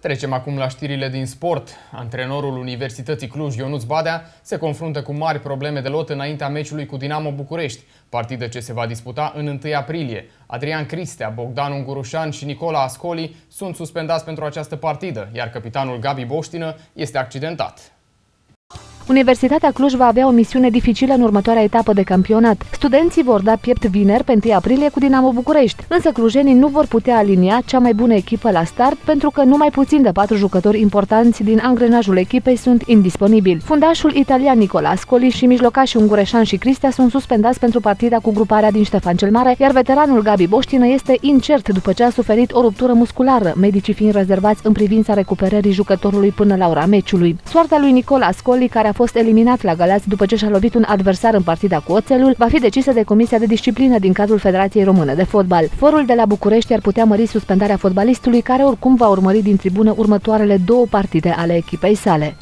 Trecem acum la știrile din sport. Antrenorul Universității Cluj, Ionuț Badea, se confruntă cu mari probleme de lot înaintea meciului cu Dinamo București, partidă ce se va disputa în 1 aprilie. Adrian Cristea, Bogdan Ungurușan și Nicola Ascoli sunt suspendați pentru această partidă, iar capitanul Gabi Boștină este accidentat. Universitatea Cluj va avea o misiune dificilă în următoarea etapă de campionat. Studenții vor da piept vineri pe 1 aprilie cu Dinamo București, însă clujenii nu vor putea alinia cea mai bună echipă la start pentru că numai puțin de patru jucători importanți din angrenajul echipei sunt indisponibili. Fundașul italian Nicola Scoli și mijlocașii Ungureșan și Cristea sunt suspendați pentru partida cu gruparea din Ștefan cel Mare, iar veteranul Gabi Boștină este incert după ce a suferit o ruptură musculară, medicii fiind rezervați în privința recuperării jucătorului până la ora meciului. Soarta lui Nicola Scoli, care a fost eliminat la Galați după ce și-a lovit un adversar în partida cu Oțelul, va fi decisă de Comisia de Disciplină din cadrul Federației Române de Fotbal. Forul de la București ar putea mări suspendarea fotbalistului care oricum va urmări din tribună următoarele două partide ale echipei sale.